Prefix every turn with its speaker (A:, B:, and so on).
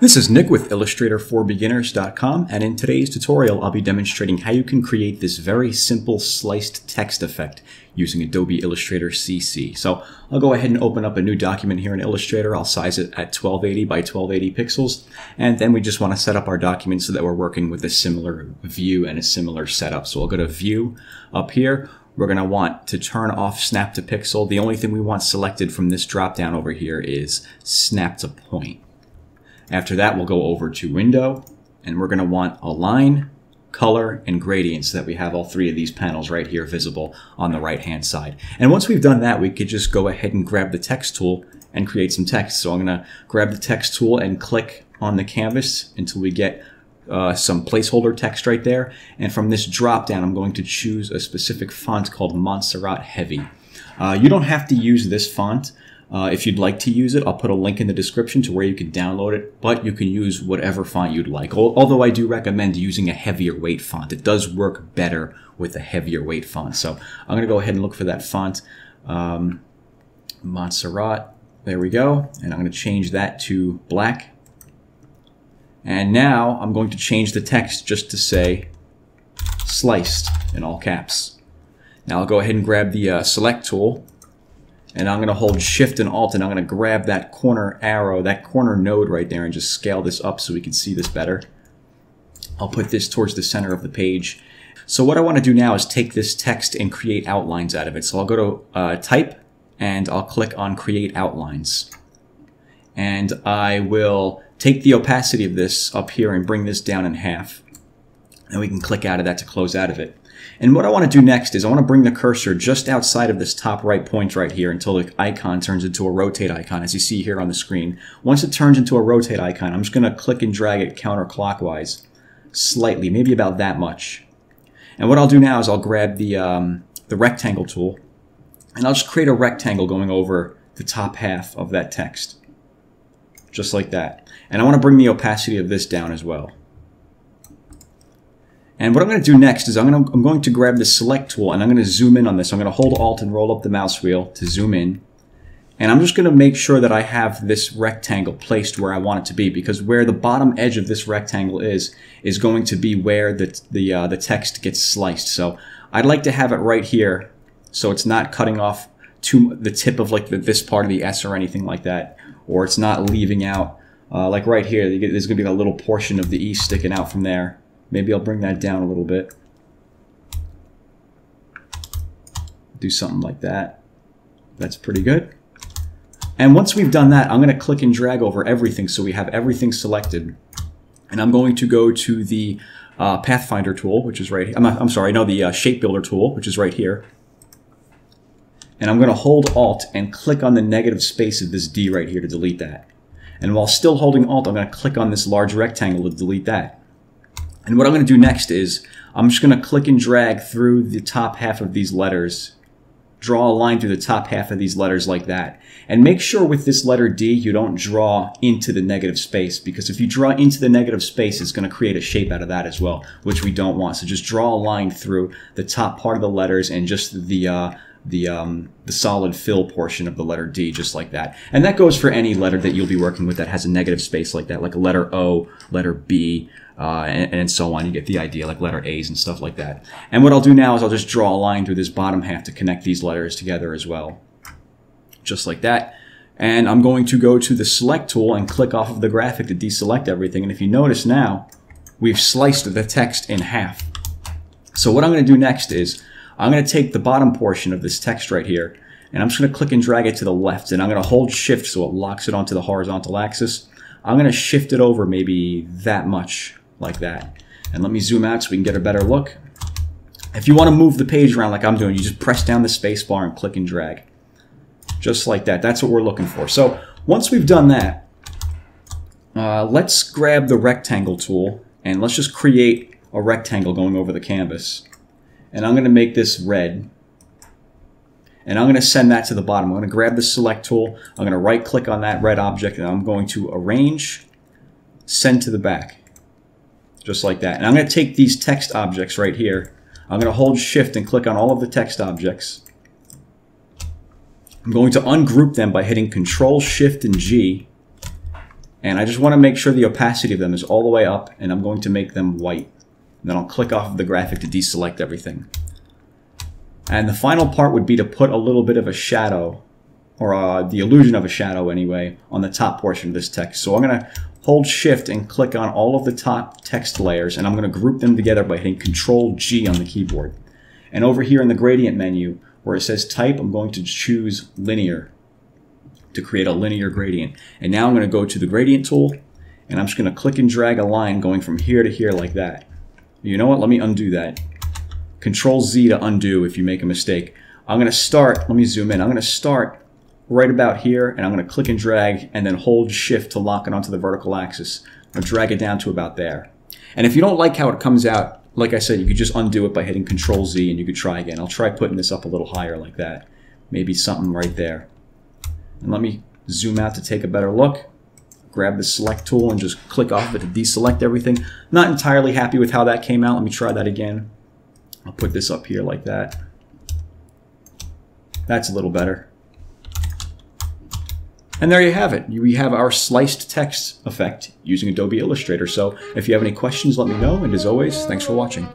A: This is Nick with Illustrator4Beginners.com and in today's tutorial I'll be demonstrating how you can create this very simple sliced text effect using Adobe Illustrator CC. So I'll go ahead and open up a new document here in Illustrator. I'll size it at 1280 by 1280 pixels and then we just want to set up our document so that we're working with a similar view and a similar setup. So I'll go to View up here. We're going to want to turn off Snap to Pixel. The only thing we want selected from this drop down over here is Snap to Point. After that, we'll go over to window and we're going to want align, color, and gradient so that we have all three of these panels right here visible on the right hand side. And once we've done that, we could just go ahead and grab the text tool and create some text. So I'm going to grab the text tool and click on the canvas until we get uh, some placeholder text right there. And from this drop down, I'm going to choose a specific font called Montserrat Heavy. Uh, you don't have to use this font. Uh, if you'd like to use it, I'll put a link in the description to where you can download it, but you can use whatever font you'd like. Although I do recommend using a heavier weight font. It does work better with a heavier weight font. So I'm going to go ahead and look for that font. Um, Montserrat, there we go. And I'm going to change that to black. And now I'm going to change the text just to say sliced in all caps. Now I'll go ahead and grab the uh, select tool and I'm going to hold shift and alt and I'm going to grab that corner arrow, that corner node right there and just scale this up so we can see this better. I'll put this towards the center of the page. So what I want to do now is take this text and create outlines out of it. So I'll go to uh, type and I'll click on create outlines. And I will take the opacity of this up here and bring this down in half. And we can click out of that to close out of it. And what I want to do next is I want to bring the cursor just outside of this top right point right here until the icon turns into a rotate icon as you see here on the screen. Once it turns into a rotate icon, I'm just going to click and drag it counterclockwise slightly, maybe about that much. And what I'll do now is I'll grab the, um, the rectangle tool and I'll just create a rectangle going over the top half of that text. Just like that. And I want to bring the opacity of this down as well. And what I'm going to do next is I'm going to, I'm going to grab the select tool and I'm going to zoom in on this. I'm going to hold alt and roll up the mouse wheel to zoom in. And I'm just going to make sure that I have this rectangle placed where I want it to be because where the bottom edge of this rectangle is, is going to be where the, the, uh, the text gets sliced. So I'd like to have it right here so it's not cutting off to the tip of like the, this part of the S or anything like that. Or it's not leaving out, uh, like right here, there's going to be a little portion of the E sticking out from there. Maybe I'll bring that down a little bit. Do something like that. That's pretty good. And once we've done that, I'm going to click and drag over everything so we have everything selected. And I'm going to go to the uh, Pathfinder tool, which is right here. I'm, I'm sorry, no, the uh, Shape Builder tool, which is right here. And I'm going to hold Alt and click on the negative space of this D right here to delete that. And while still holding Alt, I'm going to click on this large rectangle to delete that. And what I'm going to do next is I'm just going to click and drag through the top half of these letters. Draw a line through the top half of these letters like that. And make sure with this letter D you don't draw into the negative space because if you draw into the negative space it's going to create a shape out of that as well, which we don't want. So just draw a line through the top part of the letters and just the uh, the um, the solid fill portion of the letter D, just like that. And that goes for any letter that you'll be working with that has a negative space like that, like a letter O, letter B, uh, and, and, so on. You get the idea, like letter A's and stuff like that. And what I'll do now is I'll just draw a line through this bottom half to connect these letters together as well. Just like that. And I'm going to go to the select tool and click off of the graphic to deselect everything. And if you notice now, we've sliced the text in half. So what I'm going to do next is I'm going to take the bottom portion of this text right here and I'm just going to click and drag it to the left and I'm going to hold shift so it locks it onto the horizontal axis. I'm going to shift it over maybe that much like that. And let me zoom out so we can get a better look. If you want to move the page around like I'm doing, you just press down the space bar and click and drag. Just like that. That's what we're looking for. So once we've done that, uh, let's grab the rectangle tool and let's just create a rectangle going over the canvas. And I'm going to make this red. And I'm going to send that to the bottom. I'm going to grab the select tool. I'm going to right click on that red object and I'm going to arrange, send to the back just like that. And I'm going to take these text objects right here. I'm going to hold shift and click on all of the text objects. I'm going to ungroup them by hitting control shift and G. And I just want to make sure the opacity of them is all the way up and I'm going to make them white. And then I'll click off of the graphic to deselect everything. And the final part would be to put a little bit of a shadow, or uh, the illusion of a shadow anyway, on the top portion of this text. So I'm going to hold shift and click on all of the top text layers and I'm going to group them together by hitting control G on the keyboard. And over here in the gradient menu where it says type, I'm going to choose linear to create a linear gradient. And now I'm going to go to the gradient tool and I'm just going to click and drag a line going from here to here like that. You know what? Let me undo that. Control Z to undo if you make a mistake. I'm going to start, let me zoom in. I'm going to start right about here and I'm going to click and drag and then hold shift to lock it onto the vertical axis. I'll drag it down to about there. And if you don't like how it comes out, like I said, you could just undo it by hitting Control Z and you could try again. I'll try putting this up a little higher like that. Maybe something right there. And let me zoom out to take a better look. Grab the select tool and just click off it to deselect everything. Not entirely happy with how that came out. Let me try that again. I'll put this up here like that. That's a little better. And there you have it. We have our sliced text effect using Adobe Illustrator. So if you have any questions, let me know. And as always, thanks for watching.